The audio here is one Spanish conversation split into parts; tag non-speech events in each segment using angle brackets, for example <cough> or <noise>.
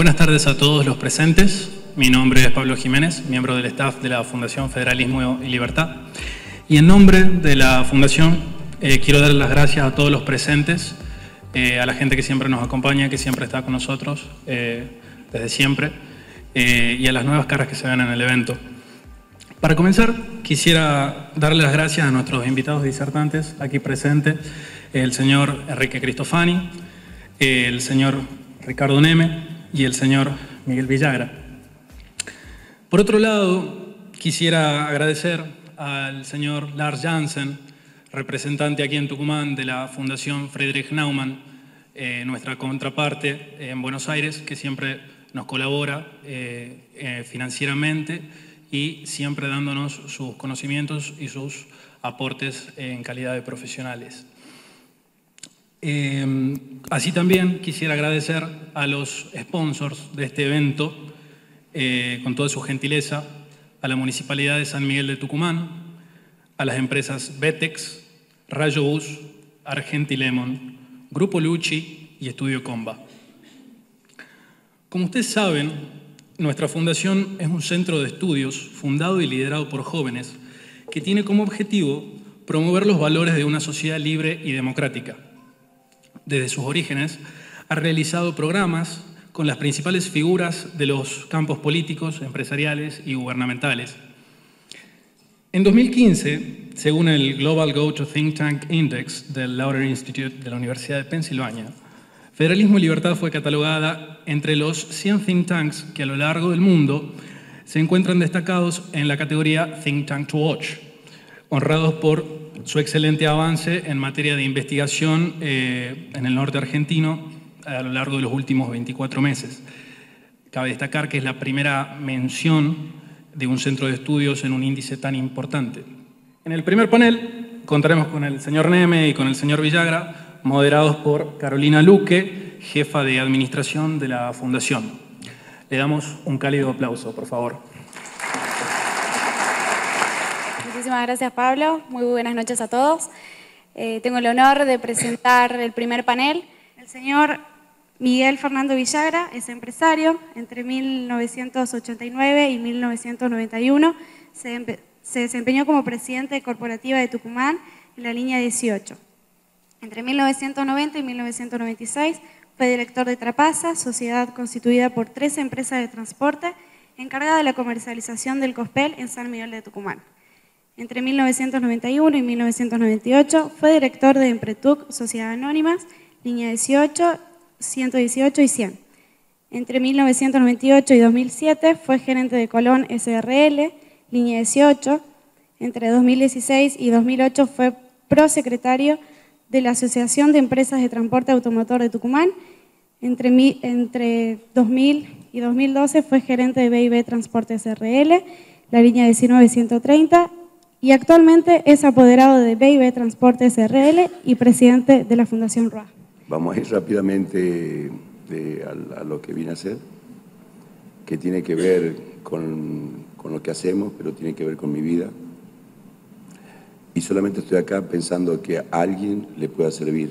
Buenas tardes a todos los presentes. Mi nombre es Pablo Jiménez, miembro del staff de la Fundación Federalismo y Libertad. Y en nombre de la Fundación eh, quiero dar las gracias a todos los presentes, eh, a la gente que siempre nos acompaña, que siempre está con nosotros eh, desde siempre, y a las nuevas caras que se ven en el evento. Para comenzar, quisiera darle las gracias a nuestros invitados disertantes aquí presentes, el señor Enrique Cristofani, el señor Ricardo Neme y el señor Miguel Villagra. Por otro lado, quisiera agradecer al señor Lars Jansen, representante aquí en Tucumán de la Fundación Friedrich Naumann, eh, nuestra contraparte en Buenos Aires, que siempre nos colabora eh, eh, financieramente y siempre dándonos sus conocimientos y sus aportes en calidad de profesionales. Em, así también quisiera agradecer a los sponsors de este evento, eh, con toda su gentileza, a la Municipalidad de San Miguel de Tucumán, a las empresas Betex, Rayo Bus, Argentilemon, Grupo Luchi y Estudio Comba. Como ustedes saben, nuestra fundación es un centro de estudios fundado y liderado por jóvenes que tiene como objetivo promover los valores de una sociedad libre y democrática. Desde sus orígenes ha realizado programas con las principales figuras de los campos políticos, empresariales y gubernamentales. En 2015, según el Global Go to Think Tank Index del Lauder Institute de la Universidad de Pensilvania, Federalismo y Libertad fue catalogada entre los 100 think tanks que a lo largo del mundo se encuentran destacados en la categoría Think Tank to Watch, honrados por su excelente avance en materia de investigación eh, en el norte argentino a lo largo de los últimos 24 meses. Cabe destacar que es la primera mención de un centro de estudios en un índice tan importante. En el primer panel contaremos con el señor Neme y con el señor Villagra, moderados por Carolina Luque, jefa de administración de la Fundación. Le damos un cálido aplauso, por favor. Muchísimas gracias, Pablo. Muy buenas noches a todos. Eh, tengo el honor de presentar el primer panel. El señor Miguel Fernando Villagra es empresario. Entre 1989 y 1991 se, se desempeñó como presidente corporativa de Tucumán en la línea 18. Entre 1990 y 1996 fue director de Trapasa, sociedad constituida por tres empresas de transporte encargada de la comercialización del cospel en San Miguel de Tucumán. Entre 1991 y 1998 fue director de Empretuc, Sociedad Anónimas, línea 18, 118 y 100. Entre 1998 y 2007 fue gerente de Colón SRL, línea 18. Entre 2016 y 2008 fue prosecretario de la Asociación de Empresas de Transporte Automotor de Tucumán. Entre, entre 2000 y 2012 fue gerente de BIB Transportes SRL, la línea 19130, y actualmente es apoderado de BIB Transportes SRL y presidente de la Fundación ROA. Vamos a ir rápidamente a, lo que viene a ser, que tiene que ver con, lo que hacemos, pero tiene que ver con mi vida y solamente estoy acá pensando que a alguien le pueda servir.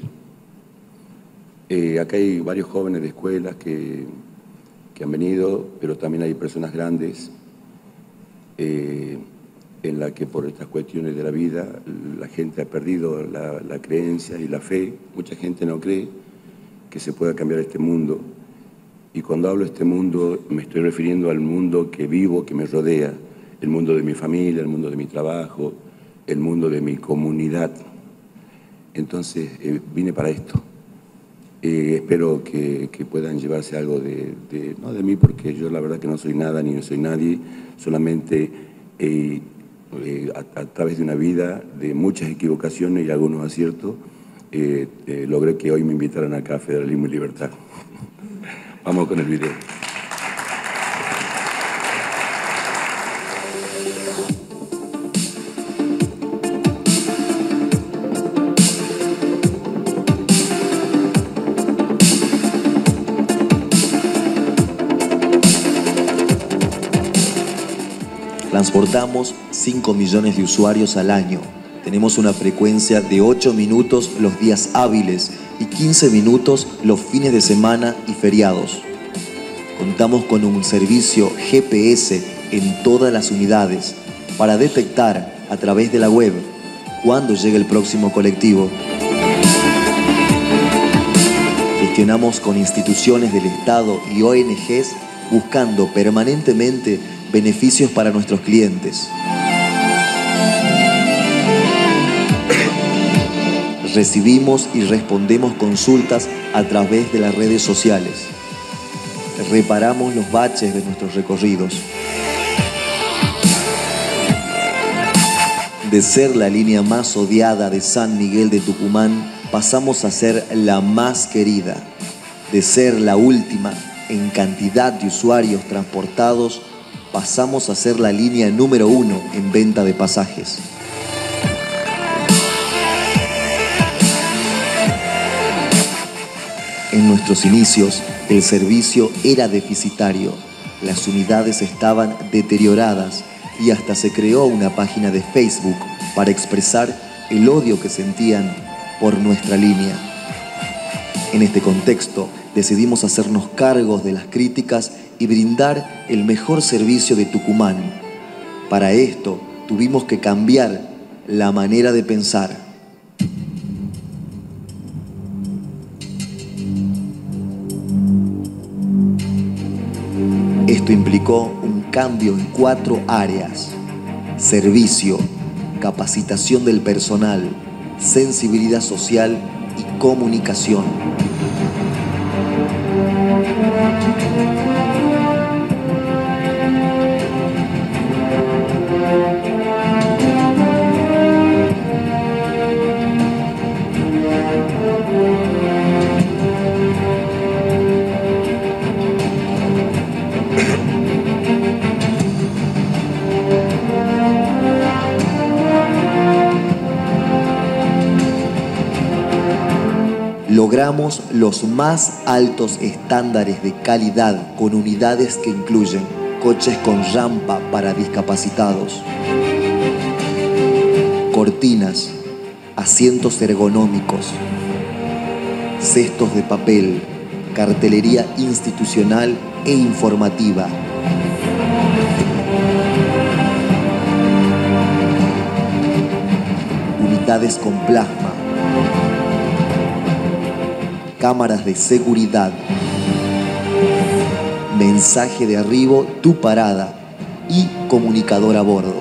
Eh, acá hay varios jóvenes de escuelas que, que, han venido, pero también hay personas grandes eh, en la que por estas cuestiones de la vida la gente ha perdido la, creencia y la fe. Mucha gente no cree que se pueda cambiar este mundo. Y cuando hablo de este mundo me estoy refiriendo al mundo que vivo, que me rodea, el mundo de mi familia, el mundo de mi trabajo, el mundo de mi comunidad. Entonces eh, vine para esto. Eh, espero que, puedan llevarse algo de, no de mí, porque yo la verdad que no soy nada ni no soy nadie, solamente eh, a, través de una vida de muchas equivocaciones y algunos aciertos, logré que hoy me invitaran acá a Federalismo y Libertad. <laughs> Vamos con el video. Transportamos 5 millones de usuarios al año. Tenemos una frecuencia de 8 minutos los días hábiles y 15 minutos los fines de semana y feriados. Contamos con un servicio GPS en todas las unidades para detectar a través de la web cuándo llega el próximo colectivo. Gestionamos con instituciones del Estado y ONGs buscando permanentemente beneficios para nuestros clientes. <coughs> Recibimos y respondemos consultas a través de las redes sociales. Reparamos los baches de nuestros recorridos. De ser la línea más odiada de San Miguel de Tucumán, pasamos a ser la más querida. De ser la última en cantidad de usuarios transportados, pasamos a ser la línea número uno en venta de pasajes. En nuestros inicios, el servicio era deficitario, las unidades estaban deterioradas y hasta se creó una página de Facebook para expresar el odio que sentían por nuestra línea. En este contexto, decidimos hacernos cargos de las críticas y brindar el mejor servicio de Tucumán. Para esto, tuvimos que cambiar la manera de pensar. Esto implicó un cambio en cuatro áreas. Servicio, capacitación del personal, sensibilidad social y comunicación. Logramos los más altos estándares de calidad con unidades que incluyen coches con rampa para discapacitados, cortinas, asientos ergonómicos, cestos de papel, cartelería institucional e informativa. Unidades con plasma cámaras de seguridad, mensaje de arribo, tu parada y comunicador a bordo.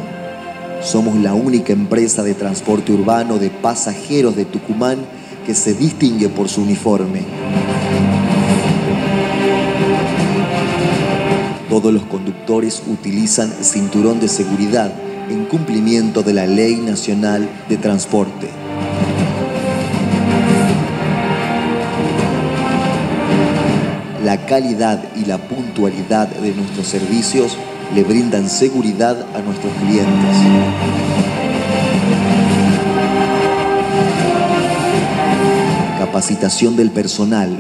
Somos la única empresa de transporte urbano de pasajeros de Tucumán que se distingue por su uniforme. Todos los conductores utilizan cinturón de seguridad en cumplimiento de la Ley Nacional de Transporte. La calidad y la puntualidad de nuestros servicios le brindan seguridad a nuestros clientes. Capacitación del personal.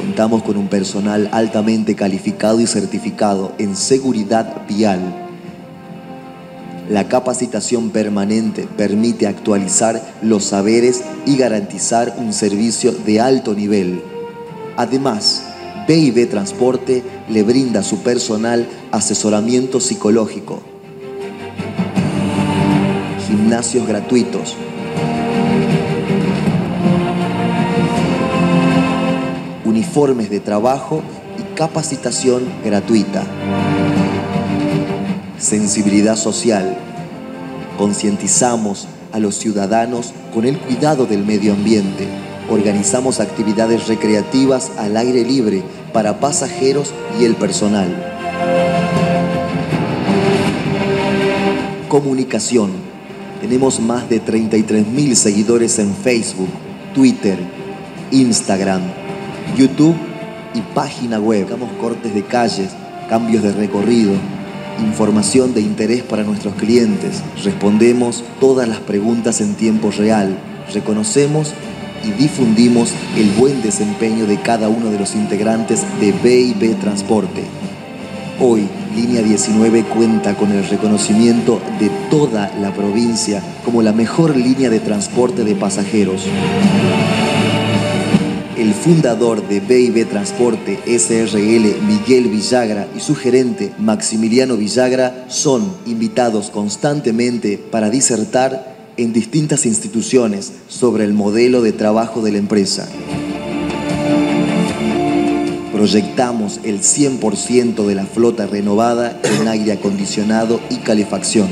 Contamos con un personal altamente calificado y certificado en seguridad vial. La capacitación permanente permite actualizar los saberes y garantizar un servicio de alto nivel Además, B&B Transporte le brinda a su personal asesoramiento psicológico, gimnasios gratuitos, uniformes de trabajo y capacitación gratuita, sensibilidad social. Concientizamos a los ciudadanos con el cuidado del medio ambiente organizamos actividades recreativas al aire libre para pasajeros y el personal. Comunicación. Tenemos más de 33.000 seguidores en Facebook, Twitter, Instagram, YouTube y página web. Damos cortes de calles, cambios de recorrido, información de interés para nuestros clientes. Respondemos todas las preguntas en tiempo real. Reconocemos y difundimos el buen desempeño de cada uno de los integrantes de B&B Transporte. Hoy, Línea 19 cuenta con el reconocimiento de toda la provincia como la mejor línea de transporte de pasajeros. el fundador de B&B Transporte SRL, Miguel Villagra, y su gerente, Maximiliano Villagra, son invitados constantemente para disertar en distintas instituciones sobre el modelo de trabajo de la empresa. Proyectamos el 100% de la flota renovada en aire acondicionado y calefacción.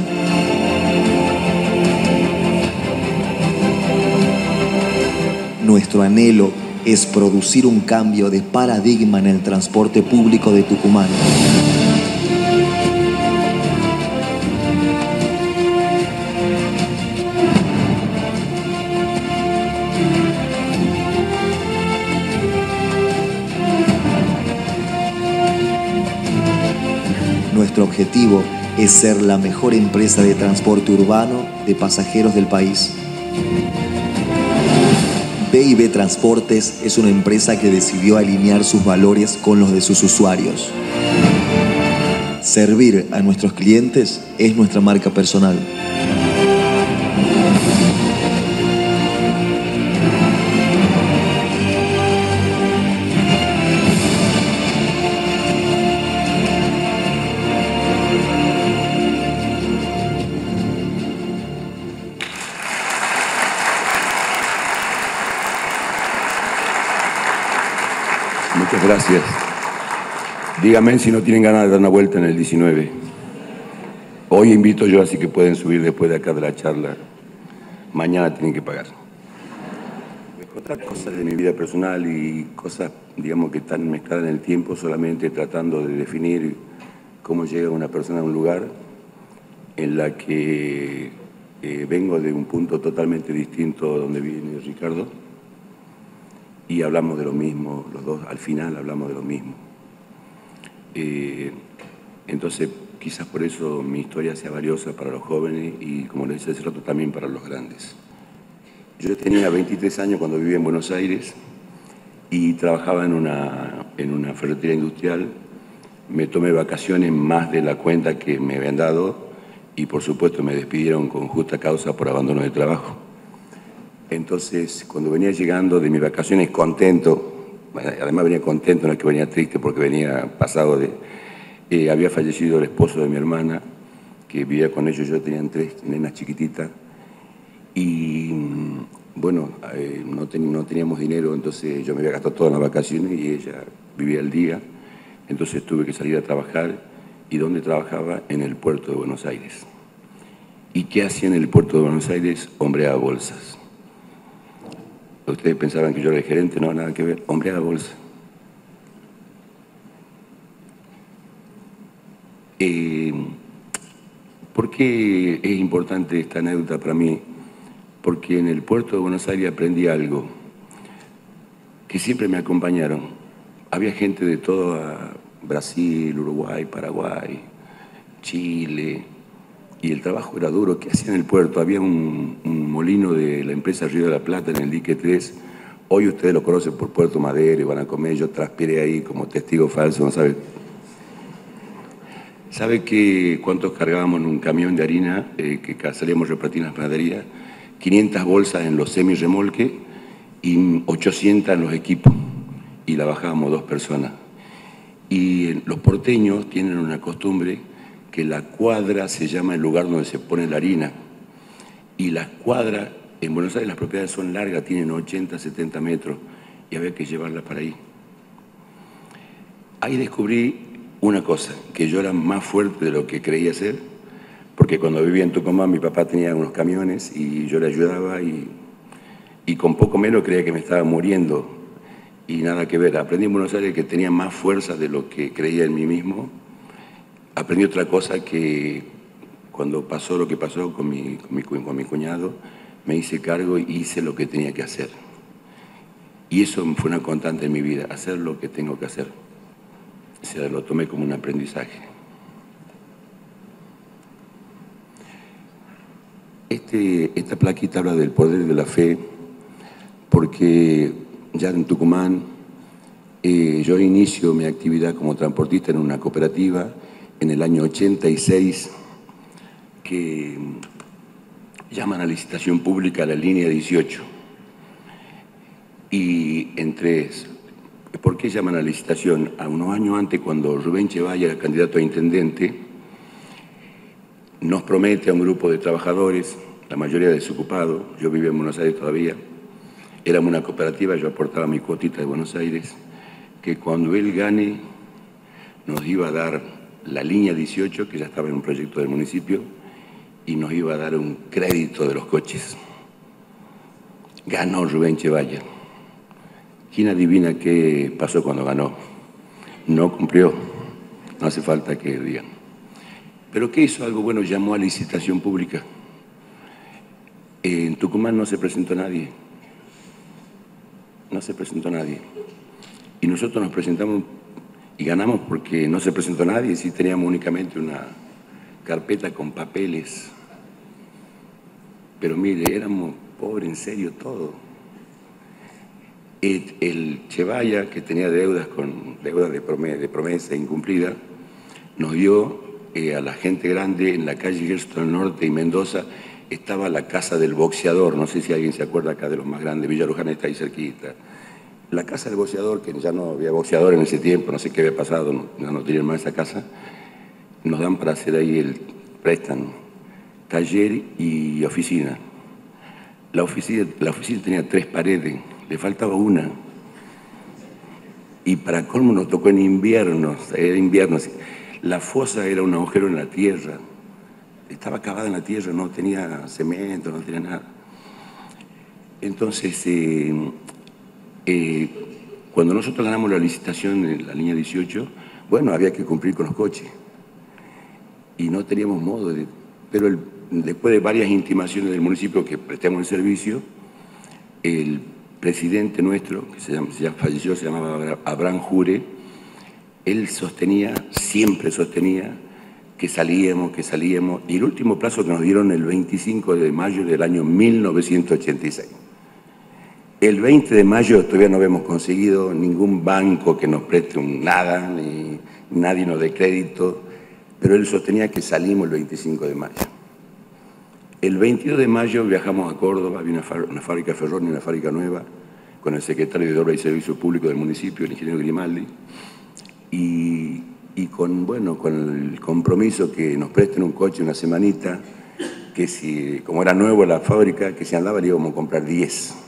Nuestro anhelo es producir un cambio de paradigma en el transporte público de Tucumán. Es ser la mejor empresa de transporte urbano de pasajeros del país. B&B Transportes es una empresa que decidió alinear sus valores con los de sus usuarios. Servir a nuestros clientes es nuestra marca personal. Gracias. Díganme si no tienen ganas de dar una vuelta en el 19. Hoy invito yo, así que pueden subir después de acá de la charla. Mañana tienen que pagar. Otras cosas de mi vida personal y cosas, digamos, que están mezcladas en el tiempo, solamente tratando de definir cómo llega una persona a un lugar en la que eh, vengo de un punto totalmente distinto a donde viene Ricardo y hablamos de lo mismo, los dos al final hablamos de lo mismo. Eh, entonces, quizás por eso mi historia sea valiosa para los jóvenes y, como les decía hace rato, también para los grandes. Yo tenía 23 años cuando vivía en Buenos Aires y trabajaba en una, en una ferretería industrial. Me tomé vacaciones más de la cuenta que me habían dado y, por supuesto, me despidieron con justa causa por abandono de trabajo. Entonces, cuando venía llegando de mis vacaciones contento, además venía contento, no es que venía triste porque venía pasado de... Eh, había fallecido el esposo de mi hermana, que vivía con ellos, yo tenía tres nenas chiquititas, y bueno, eh, no, teníamos dinero, entonces yo me había gastado todas las vacaciones y ella vivía el día, entonces tuve que salir a trabajar, y ¿dónde trabajaba? En el puerto de Buenos Aires. ¿Y qué hacía en el puerto de Buenos Aires? Hombre a bolsas. Ustedes pensaban que yo era el gerente, no, nada que ver, hombre a bolsa. Eh, ¿Por qué es importante esta anécdota para mí? Porque en el puerto de Buenos Aires aprendí algo que siempre me acompañaron. Había gente de todo Brasil, Uruguay, Paraguay, Chile, y el trabajo era duro. ¿Qué hacía en el puerto? Había un, molino de la empresa Río de la Plata en el dique 3. Hoy ustedes lo conocen por Puerto Madero y van a comer. Yo transpiré ahí como testigo falso, ¿no sabe? ¿Sabe que cuántos cargábamos en un camión de harina eh, que salíamos repartir en las panaderías? 500 bolsas en los semi-remolques y 800 en los equipos. Y la bajábamos dos personas. Y los porteños tienen una costumbre que la cuadra se llama el lugar donde se pone la harina. Y las cuadras, en Buenos Aires las propiedades son largas, tienen 80, 70 metros, y había que llevarlas para ahí. Ahí descubrí una cosa, que yo era más fuerte de lo que creía ser, porque cuando vivía en Tucumán mi papá tenía unos camiones y yo le ayudaba y, y con poco menos creía que me estaba muriendo y nada que ver. Aprendí en Buenos Aires que tenía más fuerza de lo que creía en mí mismo aprendí otra cosa que cuando pasó lo que pasó con mi, con mi, cuñado, me hice cargo y hice lo que tenía que hacer. Y eso fue una constante en mi vida, hacer lo que tengo que hacer. O sea, lo tomé como un aprendizaje. Este, esta plaquita habla del poder de la fe, porque ya en Tucumán eh, yo inicio mi actividad como transportista en una cooperativa en el año 86 que llaman a licitación pública la línea 18. Y entre ¿Por qué llaman a licitación? A unos años antes, cuando Rubén Chevalla era candidato a intendente, nos promete a un grupo de trabajadores, la mayoría desocupados, yo vivía en Buenos Aires todavía, éramos una cooperativa, yo aportaba mi cuotita de Buenos Aires, que cuando él gane nos iba a dar la línea 18, que ya estaba en un proyecto del municipio, y nos iba a dar un crédito de los coches. Ganó Rubén Chevalla. ¿Quién adivina qué pasó cuando ganó? No cumplió. No hace falta que digan. ¿Pero qué hizo algo bueno? Llamó a licitación pública. En Tucumán no se presentó nadie. No se presentó nadie. Y nosotros nos presentamos y ganamos porque no se presentó nadie, sí teníamos únicamente una carpeta con papeles. Pero mire, éramos pobres en serio todo. El, Chevaya, que tenía deudas con deudas de promesa, incumplida, nos dio eh, a la gente grande en la calle Gerson Norte y Mendoza estaba la casa del boxeador, no sé si alguien se acuerda acá de los más grandes, Villa Luján está ahí cerquita. La casa del boxeador, que ya no había boxeador en ese tiempo, no sé qué había pasado, no, no tienen más esa casa, nos dan para hacer ahí el, prestan taller y oficina. La oficina, la oficina tenía tres paredes, le faltaba una. Y para colmo nos tocó en invierno, era invierno. La fosa era un agujero en la tierra. Estaba cavada en la tierra, no tenía cemento, no tenía nada. Entonces, eh, eh, cuando nosotros ganamos la licitación en la línea 18, bueno, había que cumplir con los coches. Y no teníamos modo de... Pero después de varias intimaciones del municipio que prestamos el servicio, el presidente nuestro, que se, llama, falleció, se llamaba Abraham Jure, él sostenía, siempre sostenía, que salíamos, que salíamos, y el último plazo que nos dieron el 25 de mayo del año 1986. El 20 de mayo todavía no habíamos conseguido ningún banco que nos preste un nada, ni nadie nos dé crédito, pero él sostenía que salimos el 25 de mayo. El 22 de mayo viajamos a Córdoba, había una, fábrica Ferrón y una fábrica nueva, con el secretario de Obra y Servicio Público del municipio, el ingeniero Grimaldi, y, con, bueno, con el compromiso que nos presten un coche una semanita, que si, como era nuevo la fábrica, que si andaba le íbamos a comprar 10.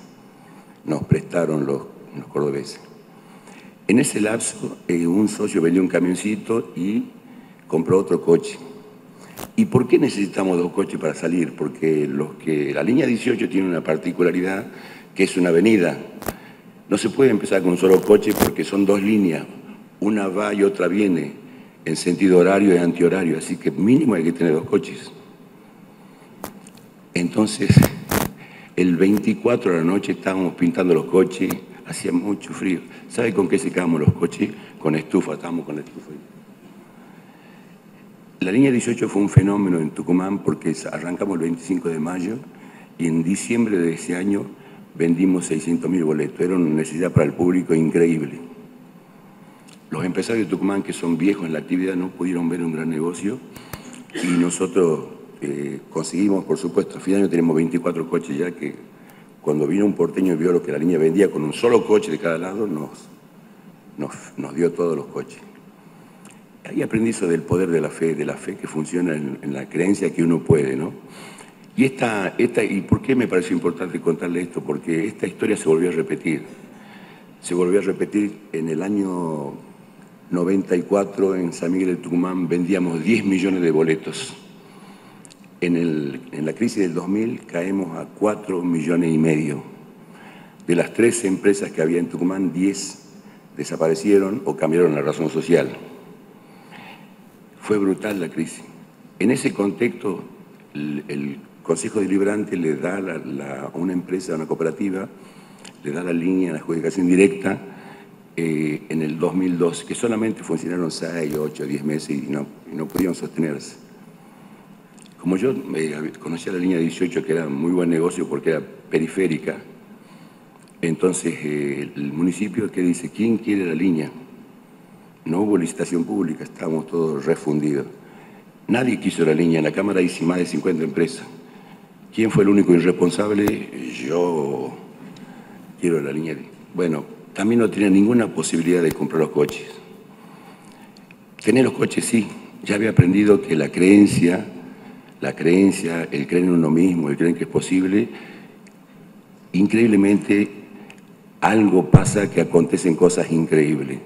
Nos prestaron los, los cordobeses. En ese lapso, eh, un socio vendió un camioncito y compró otro coche ¿Y por qué necesitamos dos coches para salir? Porque los que, la línea 18 tiene una particularidad que es una avenida. No se puede empezar con un solo coche porque son dos líneas. Una va y otra viene en sentido horario y antihorario. Así que mínimo hay que tener dos coches. Entonces, el 24 de la noche estábamos pintando los coches, hacía mucho frío. ¿Sabe con qué secábamos los coches? Con estufa, estábamos con estufa. La línea 18 fue un fenómeno en Tucumán porque arrancamos el 25 de mayo y en diciembre de ese año vendimos 600.000 boletos. Era una necesidad para el público increíble. Los empresarios de Tucumán, que son viejos en la actividad, no pudieron ver un gran negocio y nosotros eh, conseguimos, por supuesto, a fin de año tenemos 24 coches ya que cuando vino un porteño vio lo que la línea vendía con un solo coche de cada lado, nos, nos dio todos los coches. Ahí aprendí eso del poder de la fe, de la fe que funciona en, la creencia que uno puede, ¿no? Y, esta, esta, ¿Y por qué me pareció importante contarle esto? Porque esta historia se volvió a repetir. Se volvió a repetir en el año 94 en San Miguel de Tucumán vendíamos 10 millones de boletos. En, la crisis del 2000 caemos a 4 millones y medio. De las tres empresas que había en Tucumán, 10 desaparecieron o cambiaron la razón social. Fue brutal la crisis. En ese contexto, el, Consejo Deliberante le da a una empresa, a una cooperativa, le da la línea la adjudicación directa eh, en el 2002, que solamente funcionaron 6, 8, 10 meses y no, no pudieron sostenerse. Como yo eh, conocía la línea 18, que era muy buen negocio porque era periférica, entonces eh, el municipio que dice, ¿quién quiere la línea? No hubo licitación pública, estábamos todos refundidos. Nadie quiso la línea, en la Cámara hay más de 50 empresas. ¿Quién fue el único irresponsable? Yo quiero la línea. bueno, también no tenía ninguna posibilidad de comprar los coches. Tener los coches sí, ya había aprendido que la creencia, la creencia, el creer en uno mismo, el creer que es posible, increíblemente algo pasa que acontecen cosas increíbles.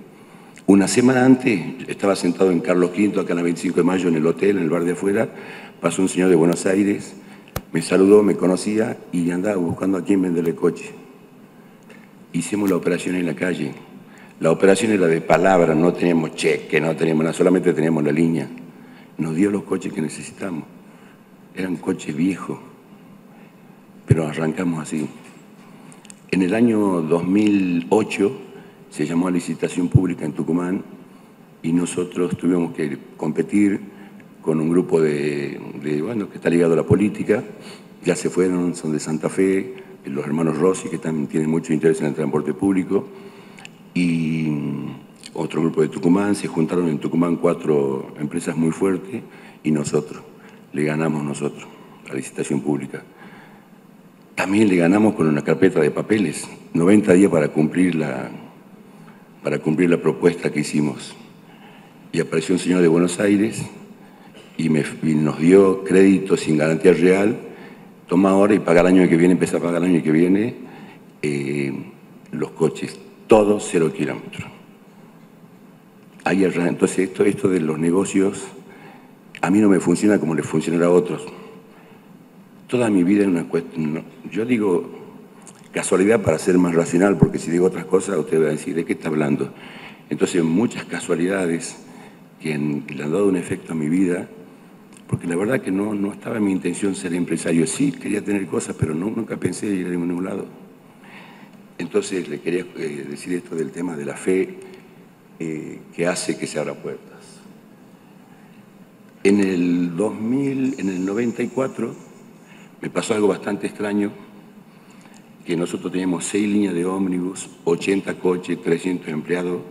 Una semana antes estaba sentado en Carlos V, acá en la 25 de mayo, en el hotel, en el bar de afuera, pasó un señor de Buenos Aires, me saludó, me conocía y andaba buscando a quién venderle coche. Hicimos la operación en la calle. La operación era de palabra, no teníamos cheque, no teníamos nada, solamente teníamos la línea. Nos dio los coches que necesitamos. Eran coches viejos, pero arrancamos así. En el año 2008 se llamó a licitación pública en Tucumán y nosotros tuvimos que competir con un grupo de, bueno, que está ligado a la política. Ya se fueron, son de Santa Fe, los hermanos Rossi, que también tienen mucho interés en el transporte público y otro grupo de Tucumán, se juntaron en Tucumán cuatro empresas muy fuertes y nosotros, le ganamos nosotros la licitación pública. También le ganamos con una carpeta de papeles, 90 días para cumplir la, para cumplir la propuesta que hicimos. Y apareció un señor de Buenos Aires y, nos dio crédito sin garantía real, toma ahora y paga el año que viene, empieza a pagar el año que viene eh, los coches todo cero kilómetros. Entonces esto, esto de los negocios a mí no me funciona como le funcionará a otros. Toda mi vida es una cuestión, yo digo casualidad para ser más racional, porque si digo otras cosas usted va a decir, ¿de qué está hablando? Entonces muchas casualidades que, le han dado un efecto a mi vida, porque la verdad que no, no estaba en mi intención ser empresario, sí, quería tener cosas, pero nunca pensé ir a ningún lado. Entonces le quería eh, decir esto del tema de la fe eh, que hace que se abra puertas. En el 2000, en el 94, me pasó algo bastante extraño, que nosotros teníamos seis líneas de ómnibus, 80 coches, 300 empleados,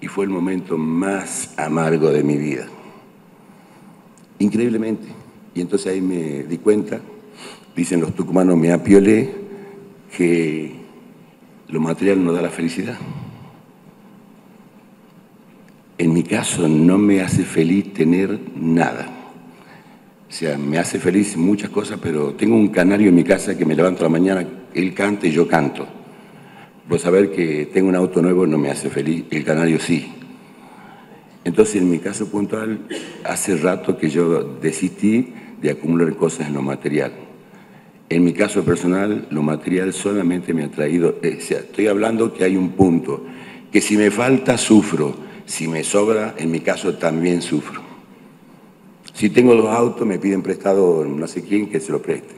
y fue el momento más amargo de mi vida. Increíblemente. Y entonces ahí me di cuenta, dicen los tucumanos, me apiolé, que lo material no da la felicidad. En mi caso no me hace feliz tener nada. O sea, me hace feliz muchas cosas, pero tengo un canario en mi casa que me levanto la mañana, él canta y yo canto. Por saber que tengo un auto nuevo no me hace feliz, el canario sí. Entonces, en mi caso puntual, hace rato que yo desistí de acumular cosas en lo material. En mi caso personal, lo material solamente me ha traído, eh, estoy hablando que hay un punto, que si me falta, sufro, si me sobra, en mi caso también sufro. Si tengo dos autos, me piden prestado no sé quién que se lo preste.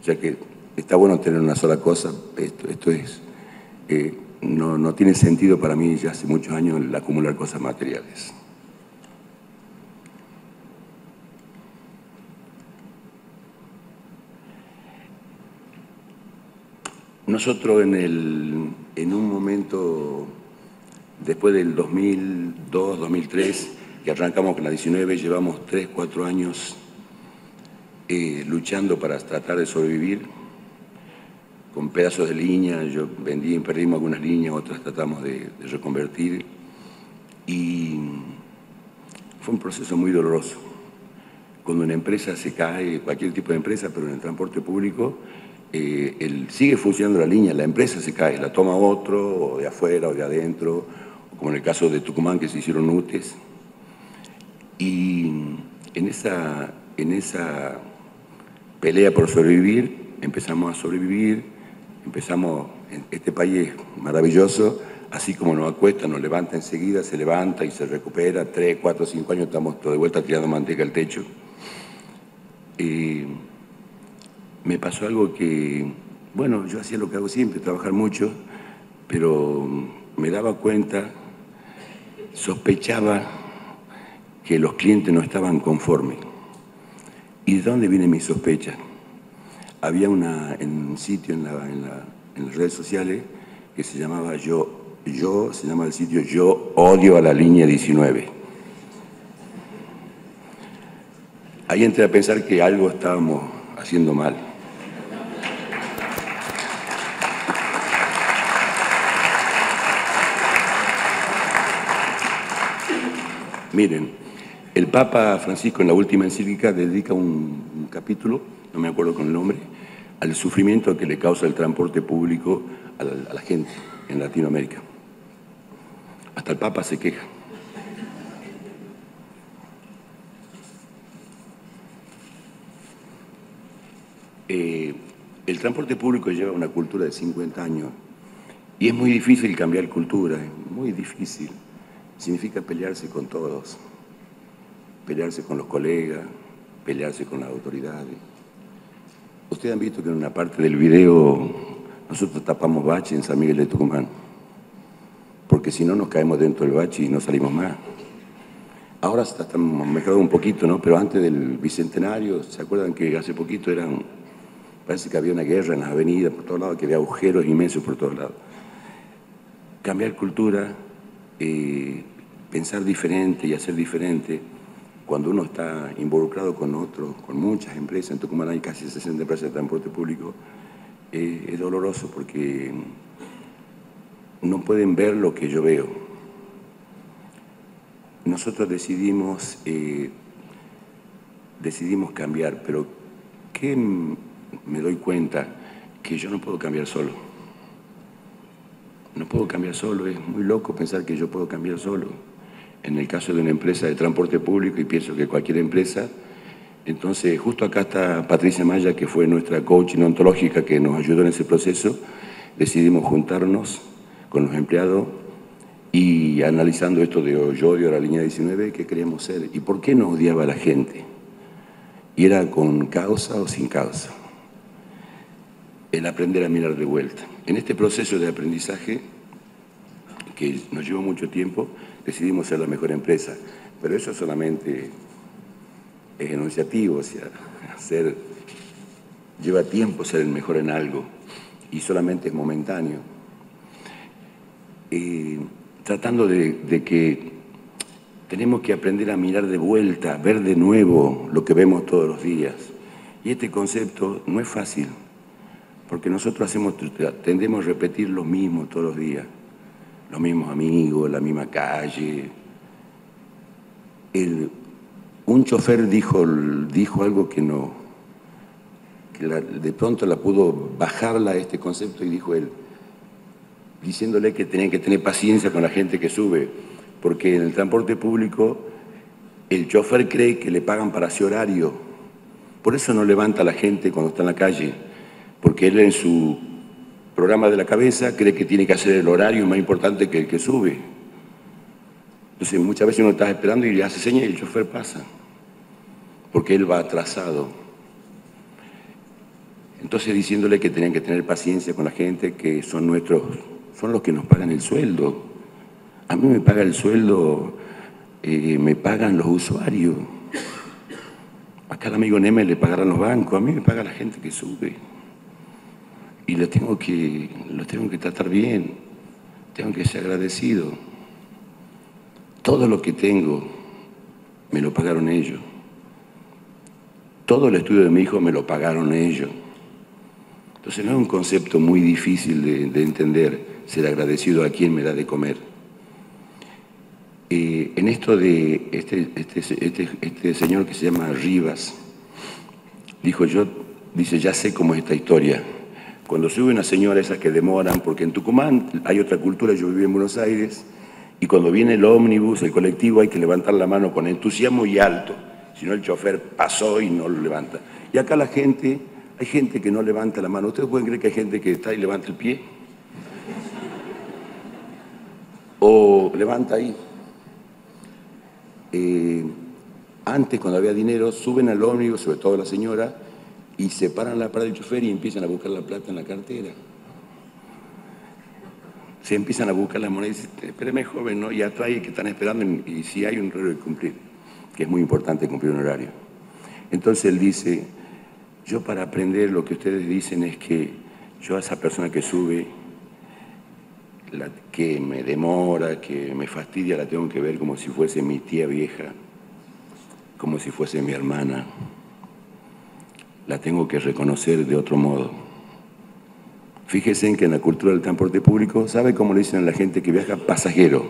O sea que está bueno tener una sola cosa, esto, esto es, eh, no, no tiene sentido para mí ya hace muchos años el acumular cosas materiales. Nosotros en, el, en un momento, después del 2002, 2003, que arrancamos con la 19, llevamos 3, 4 años eh, luchando para tratar de sobrevivir con pedazos de línea. Yo vendí y perdimos algunas líneas, otras tratamos de, de reconvertir. Y fue un proceso muy doloroso. Cuando una empresa se cae, cualquier tipo de empresa, pero en el transporte público, eh, sigue funcionando la línea, la empresa se cae, la toma otro, o de afuera o de adentro, como en el caso de Tucumán que se hicieron UTES. Y en esa, en esa pelea por sobrevivir, empezamos a sobrevivir, empezamos, este país maravilloso, así como nos acuesta, nos levanta enseguida, se levanta y se recupera, tres, cuatro, cinco años estamos de vuelta tirando manteca al techo. Eh, me pasó algo que, bueno, yo hacía lo que hago siempre, trabajar mucho, pero me daba cuenta, sospechaba que los clientes no estaban conformes. ¿Y de dónde viene mi sospecha? Había una, un sitio en, en, las redes sociales que se llamaba Yo, yo, se llama el sitio Yo odio a la línea 19. Ahí entré a pensar que algo estábamos haciendo mal. Miren, el Papa Francisco en la última encíclica dedica un, capítulo, no me acuerdo con el nombre, al sufrimiento que le causa el transporte público a la gente en Latinoamérica. Hasta el Papa se queja. Eh, el transporte público lleva una cultura de 50 años y es muy difícil cambiar cultura, es muy difícil. Significa pelearse con todos, pelearse con los colegas, pelearse con las autoridades. Ustedes han visto que en una parte del video nosotros tapamos bache en San Miguel de Tucumán, porque si no nos caemos dentro del bache y no salimos más. Ahora estamos mejorando un poquito, ¿no? Pero antes del Bicentenario, ¿se acuerdan que hace poquito eran Parece que había una guerra en las avenidas por todos lados, que había agujeros inmensos por todos lados. Cambiar cultura, eh, pensar diferente y hacer diferente, cuando uno está involucrado con otros, con muchas empresas, en Tucumán hay casi 60 empresas de transporte público, es doloroso porque no pueden ver lo que yo veo. Nosotros decidimos, eh, decidimos cambiar, pero ¿qué me doy cuenta que yo no puedo cambiar solo. No puedo cambiar solo, es muy loco pensar que yo puedo cambiar solo. En el caso de una empresa de transporte público, y pienso que cualquier empresa, entonces justo acá está Patricia Maya, que fue nuestra coach ontológica que nos ayudó en ese proceso, decidimos juntarnos con los empleados y analizando esto de yo odio la línea 19, ¿qué queríamos ser? ¿Y por qué nos odiaba la gente? ¿Y era con causa o sin causa? El aprender a mirar de vuelta. En este proceso de aprendizaje, que nos llevó mucho tiempo, decidimos ser la mejor empresa, pero eso solamente es enunciativo, o sea, hacer, lleva tiempo ser el mejor en algo y solamente es momentáneo. tratando de que tenemos que aprender a mirar de vuelta, ver de nuevo lo que vemos todos los días. Y este concepto no es fácil porque nosotros hacemos, tendemos a repetir lo mismo todos los días, los mismos amigos, la misma calle. un chofer dijo, dijo algo que no, que de pronto la pudo bajarla a este concepto y dijo él, diciéndole que tenía que tener paciencia con la gente que sube, porque en el transporte público el chofer cree que le pagan para ese horario, por eso no levanta a la gente cuando está en la calle porque él en su programa de la cabeza cree que tiene que hacer el horario más importante que el que sube. Entonces muchas veces uno está esperando y le hace señas y el chofer pasa, porque él va atrasado. Entonces diciéndole que tenían que tener paciencia con la gente, que son nuestros, son los que nos pagan el sueldo. A mí me paga el sueldo, eh, me pagan los usuarios. A cada amigo Neme le pagarán los bancos, a mí me paga la gente que sube y lo tengo que, lo tengo que tratar bien, tengo que ser agradecido. Todo lo que tengo me lo pagaron ellos. Todo el estudio de mi hijo me lo pagaron ellos. Entonces no es un concepto muy difícil de, entender ser agradecido a quien me da de comer. Eh, en esto de este, este, este, este señor que se llama Rivas, dijo yo, dice, ya sé cómo es esta historia cuando sube una señora, esas que demoran, porque en Tucumán hay otra cultura, yo viví en Buenos Aires, y cuando viene el ómnibus, el colectivo, hay que levantar la mano con entusiasmo y alto, si no el chofer pasó y no lo levanta. Y acá la gente, hay gente que no levanta la mano. ¿Ustedes pueden creer que hay gente que está y levanta el pie? O levanta ahí. Eh, antes, cuando había dinero, suben al ómnibus, sobre todo la señora, y se paran la parada del chofer y empiezan a buscar la plata en la cartera. Se empiezan a buscar la moneda y dicen, espéreme joven, ¿no? Y atrae que están esperando y, si hay un horario de cumplir, que es muy importante cumplir un horario. Entonces él dice, yo para aprender lo que ustedes dicen es que yo a esa persona que sube, que me demora, que me fastidia, la tengo que ver como si fuese mi tía vieja, como si fuese mi hermana la tengo que reconocer de otro modo. Fíjese en que en la cultura del transporte público, ¿sabe cómo le dicen a la gente que viaja? Pasajero.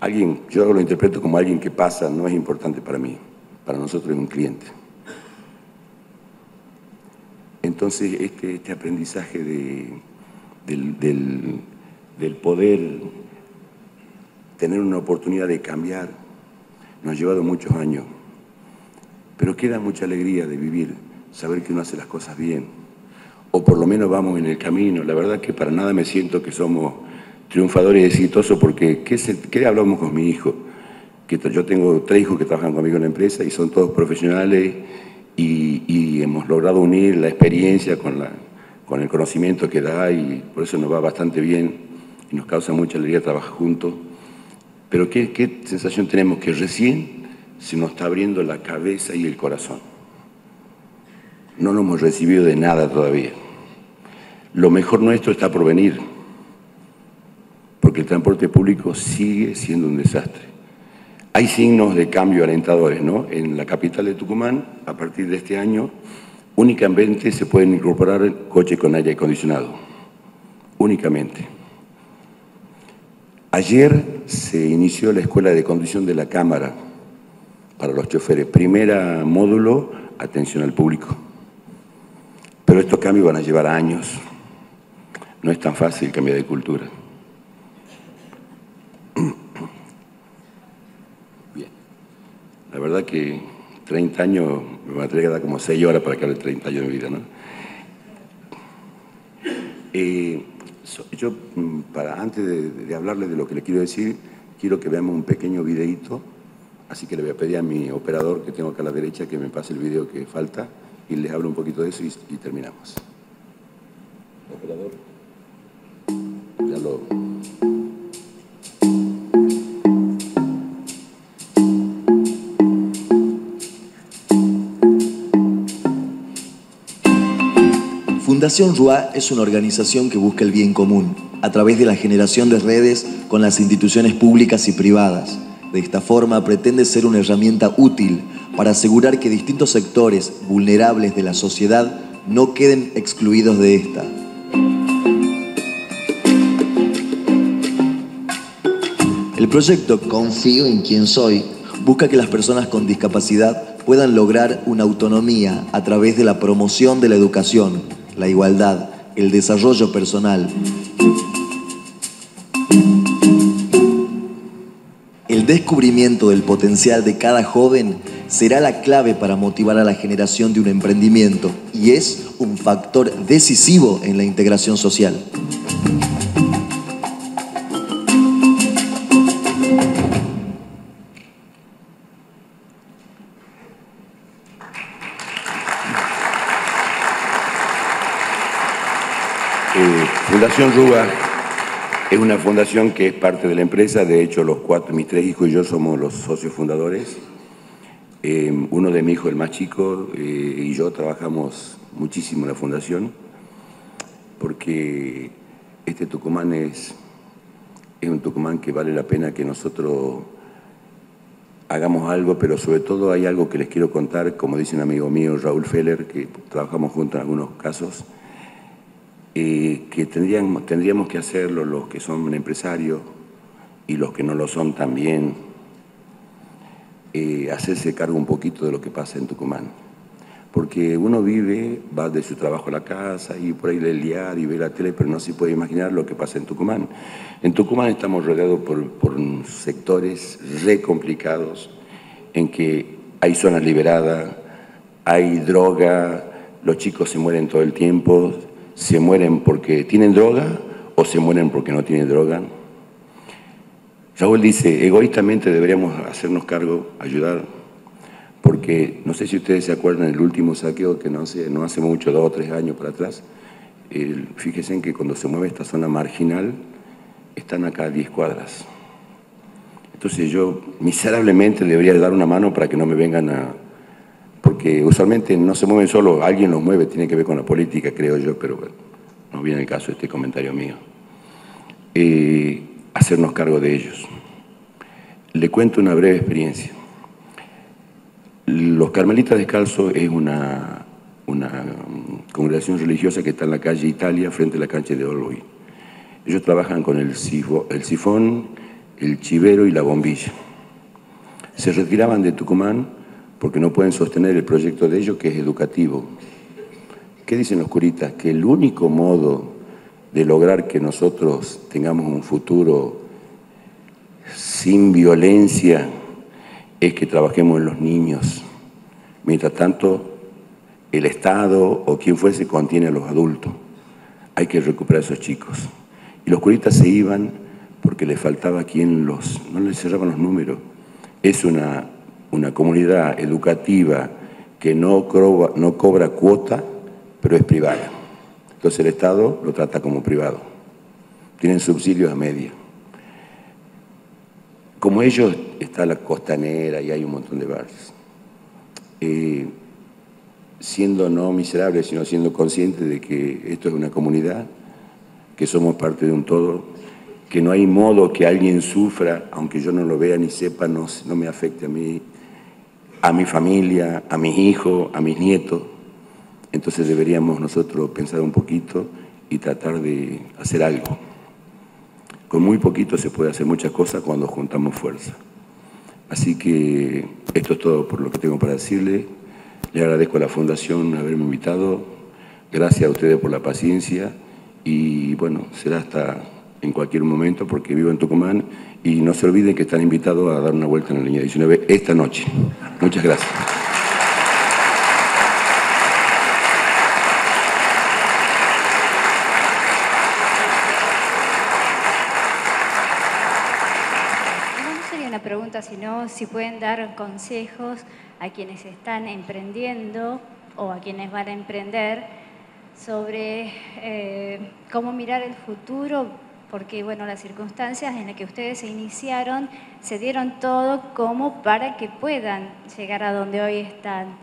alguien, yo lo interpreto como alguien que pasa, no es importante para mí, para nosotros es un cliente. Entonces, este, este aprendizaje del, del poder tener una oportunidad de cambiar nos ha llevado muchos años, pero queda mucha alegría de vivir, saber que uno hace las cosas bien, o por lo menos vamos en el camino. La verdad que para nada me siento que somos triunfadores y exitosos porque ¿qué, qué hablamos con mi hijo? Que yo tengo tres hijos que trabajan conmigo en la empresa y son todos profesionales y, hemos logrado unir la experiencia con, la, con el conocimiento que da y por eso nos va bastante bien y nos causa mucha alegría trabajar juntos. Pero ¿qué, qué sensación tenemos? Que recién se nos está abriendo la cabeza y el corazón. No nos hemos recibido de nada todavía. Lo mejor nuestro está por venir, porque el transporte público sigue siendo un desastre. Hay signos de cambio alentadores, ¿no? En la capital de Tucumán, a partir de este año, únicamente se pueden incorporar coches con aire acondicionado. Únicamente. Ayer se inició la escuela de conducción de la Cámara para los choferes. Primera módulo, atención al público. Pero estos cambios van a llevar años. No es tan fácil cambiar de cultura. Bien. La verdad que 30 años, me va a dar como 6 horas para que hable 30 años de vida, ¿no? Eh, yo, mm, para, antes de, de, hablarles de lo que le quiero decir, quiero que veamos un pequeño videíto, así que le voy a pedir a mi operador que tengo acá a la derecha que me pase el video que falta y les hablo un poquito de eso y, terminamos. Operador, ya lo... Fundación RUA es una organización que busca el bien común a través de la generación de redes con las instituciones públicas y privadas. De esta forma pretende ser una herramienta útil para asegurar que distintos sectores vulnerables de la sociedad no queden excluidos de esta. El proyecto Confío en quien soy busca que las personas con discapacidad puedan lograr una autonomía a través de la promoción de la educación, la igualdad, el desarrollo personal. El descubrimiento del potencial de cada joven será la clave para motivar a la generación de un emprendimiento y es un factor decisivo en la integración social. Fundación Ruga es una fundación que es parte de la empresa, de hecho los cuatro, mis tres hijos y yo somos los socios fundadores. Eh, uno de mis hijos, el más chico, eh, y yo trabajamos muchísimo en la fundación porque este Tucumán es un Tucumán que vale la pena que nosotros hagamos algo, pero sobre todo hay algo que les quiero contar, como dice un amigo mío, Raúl Feller, que trabajamos juntos en algunos casos, eh, que tendríamos, tendríamos que hacerlo los que son empresarios y los que no lo son también, eh, hacerse cargo un poquito de lo que pasa en Tucumán. Porque uno vive, va de su trabajo a la casa y por ahí le liar y ve la tele, pero no se puede imaginar lo que pasa en Tucumán. En Tucumán estamos rodeados por, por sectores re complicados, en que hay zonas liberadas, hay droga, los chicos se mueren todo el tiempo, se mueren porque tienen droga o se mueren porque no tienen droga. Raúl dice, egoístamente deberíamos hacernos cargo, ayudar, porque no sé si ustedes se acuerdan del último saqueo que no hace, no hace mucho, dos o tres años para atrás, fíjense en que cuando se mueve esta zona marginal, están acá 10 cuadras. Entonces yo miserablemente debería dar una mano para que no me vengan a, porque usualmente no se mueven solo, alguien los mueve, tiene que ver con la política, creo yo, pero bueno, no viene el caso este comentario mío. Eh, hacernos cargo de ellos. Le cuento una breve experiencia. Los Carmelitas Descalzos es una, una congregación religiosa que está en la calle Italia, frente a la cancha de Oloy. Ellos trabajan con el, el sifón el chivero y la bombilla. Se retiraban de Tucumán porque no pueden sostener el proyecto de ellos que es educativo. ¿Qué dicen los curitas? Que el único modo de lograr que nosotros tengamos un futuro sin violencia es que trabajemos en los niños. Mientras tanto, el Estado o quien fuese contiene a los adultos. Hay que recuperar a esos chicos. Y los curitas se iban porque les faltaba quien los... no les cerraban los números. Es una, una comunidad educativa que no cobra, no cobra cuota, pero es privada. Entonces el Estado lo trata como privado. Tienen subsidios a media. Como ellos está la costanera y hay un montón de barrios. Eh, siendo no miserable, sino siendo consciente de que esto es una comunidad, que somos parte de un todo, que no hay modo que alguien sufra, aunque yo no lo vea ni sepa, no, no me afecte a mí, a mi familia, a mis hijos, a mis nietos. Entonces deberíamos nosotros pensar un poquito y tratar de hacer algo. Con muy poquito se puede hacer muchas cosas cuando juntamos fuerza. Así que esto es todo por lo que tengo para decirle. Le agradezco a la Fundación haberme invitado. Gracias a ustedes por la paciencia. Y bueno, será hasta en cualquier momento porque vivo en Tucumán. Y no se olviden que están invitados a dar una vuelta en la línea 19 esta noche. Muchas gracias. pregunta, sino si pueden dar consejos a quienes están emprendiendo o a quienes van a emprender sobre eh, cómo mirar el futuro, porque bueno, las circunstancias en las que ustedes se iniciaron se dieron todo como para que puedan llegar a donde hoy están.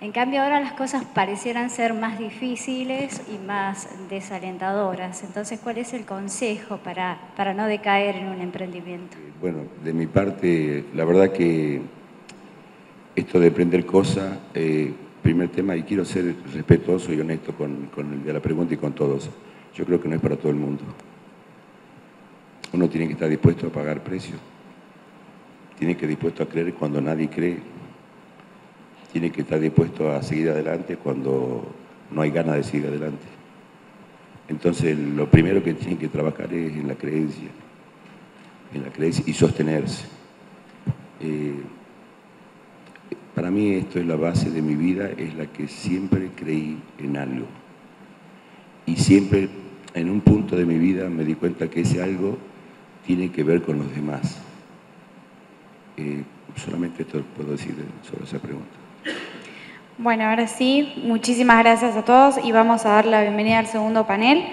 En cambio ahora las cosas parecieran ser más difíciles y más desalentadoras. Entonces, ¿cuál es el consejo para, para no decaer en un emprendimiento? Bueno, de mi parte, la verdad que esto de emprender cosas, eh, primer tema, y quiero ser respetuoso y honesto con, con el de la pregunta y con todos, yo creo que no es para todo el mundo. Uno tiene que estar dispuesto a pagar precio, tiene que estar dispuesto a creer cuando nadie cree tiene que estar dispuesto a seguir adelante cuando no hay ganas de seguir adelante. Entonces, lo primero que tiene que trabajar es en la creencia, en la creencia y sostenerse. Eh, para mí esto es la base de mi vida, es la que siempre creí en algo. Y siempre en un punto de mi vida me di cuenta que ese algo tiene que ver con los demás. Eh, solamente esto puedo decir sobre esa pregunta. Bueno, ahora sí, muchísimas gracias a todos y vamos a dar la bienvenida al segundo panel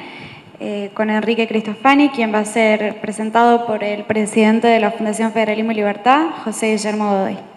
eh, con Enrique Cristofani, quien va a ser presentado por el presidente de la Fundación Federalismo y Libertad, José Guillermo Godoy.